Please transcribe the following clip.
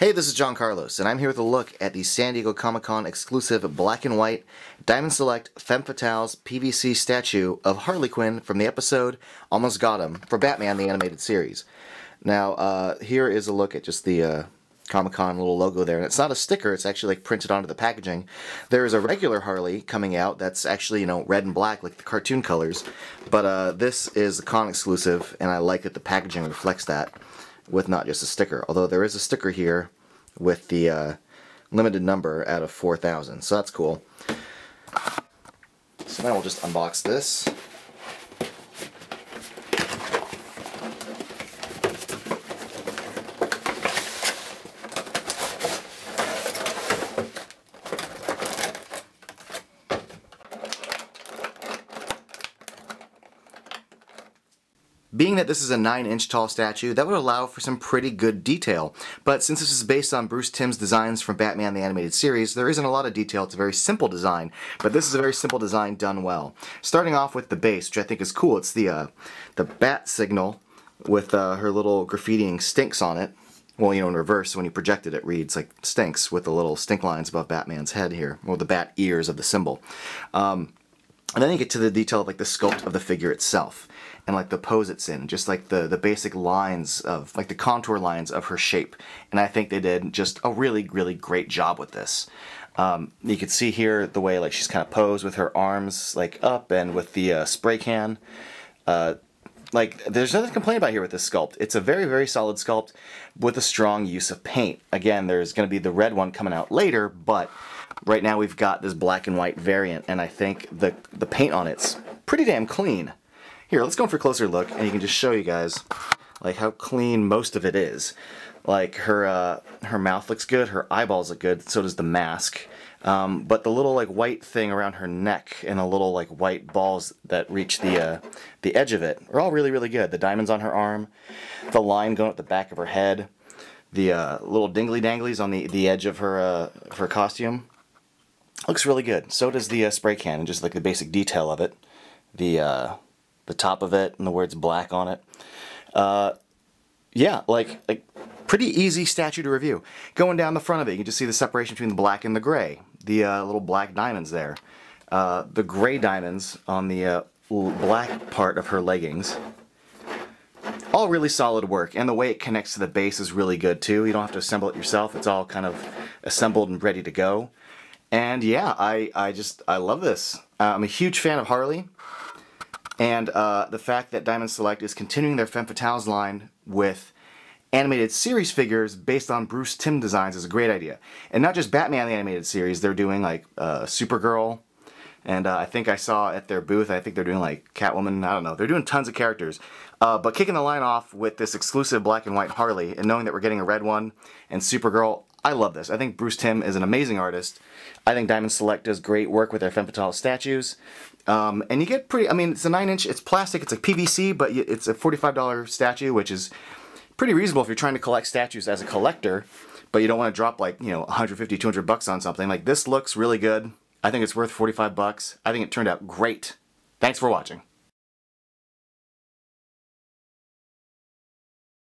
Hey, this is John Carlos, and I'm here with a look at the San Diego Comic Con exclusive black and white Diamond Select Femme Fatales PVC statue of Harley Quinn from the episode Almost Got Him for Batman the Animated Series. Now, uh, here is a look at just the uh, Comic Con little logo there, and it's not a sticker, it's actually like printed onto the packaging. There is a regular Harley coming out that's actually, you know, red and black like the cartoon colors, but uh, this is a con exclusive, and I like that the packaging reflects that with not just a sticker. Although there is a sticker here with the uh, limited number out of 4,000. So that's cool. So now we'll just unbox this. Being that this is a 9 inch tall statue, that would allow for some pretty good detail. But since this is based on Bruce Timm's designs from Batman the Animated Series, there isn't a lot of detail. It's a very simple design, but this is a very simple design done well. Starting off with the base, which I think is cool. It's the, uh, the bat signal with uh, her little graffitiing stinks on it. Well, you know, in reverse, when you project it, it reads like stinks with the little stink lines above Batman's head here, or the bat ears of the symbol. Um, and then you get to the detail of like the sculpt of the figure itself and like the pose it's in, just like the, the basic lines of, like the contour lines of her shape. And I think they did just a really, really great job with this. Um, you can see here the way like she's kind of posed with her arms like up and with the uh, spray can. Uh, like there's nothing to complain about here with this sculpt. It's a very, very solid sculpt with a strong use of paint. Again, there's going to be the red one coming out later, but right now we've got this black and white variant, and I think the, the paint on it's pretty damn clean. Here, let's go for a closer look, and you can just show you guys like how clean most of it is. Like her uh, her mouth looks good, her eyeballs look good, so does the mask. Um, but the little like white thing around her neck and the little like white balls that reach the uh, the edge of it are all really really good. The diamonds on her arm, the line going up the back of her head, the uh, little dingly danglies on the the edge of her uh, her costume. Looks really good. So does the uh, spray can and just like the basic detail of it. The uh, the top of it and the words black on it. Uh, yeah, like like pretty easy statue to review. Going down the front of it, you can just see the separation between the black and the gray. The uh, little black diamonds there. Uh, the gray diamonds on the uh, black part of her leggings. All really solid work, and the way it connects to the base is really good too. You don't have to assemble it yourself. It's all kind of assembled and ready to go. And yeah, I, I just, I love this. Uh, I'm a huge fan of Harley. And uh, the fact that Diamond Select is continuing their Femme Fatales line with animated series figures based on Bruce Timm designs is a great idea. And not just Batman the animated series, they're doing like uh, Supergirl, and uh, I think I saw at their booth, I think they're doing like Catwoman, I don't know, they're doing tons of characters. Uh, but kicking the line off with this exclusive black and white Harley, and knowing that we're getting a red one, and Supergirl, I love this. I think Bruce Timm is an amazing artist. I think Diamond Select does great work with their Femme Fatale statues. Um, and you get pretty, I mean, it's a 9 inch, it's plastic, it's like PVC, but it's a $45 statue, which is pretty reasonable if you're trying to collect statues as a collector, but you don't want to drop like, you know, 150, 200 bucks on something. Like this looks really good. I think it's worth 45 bucks. I think it turned out great. Thanks for watching.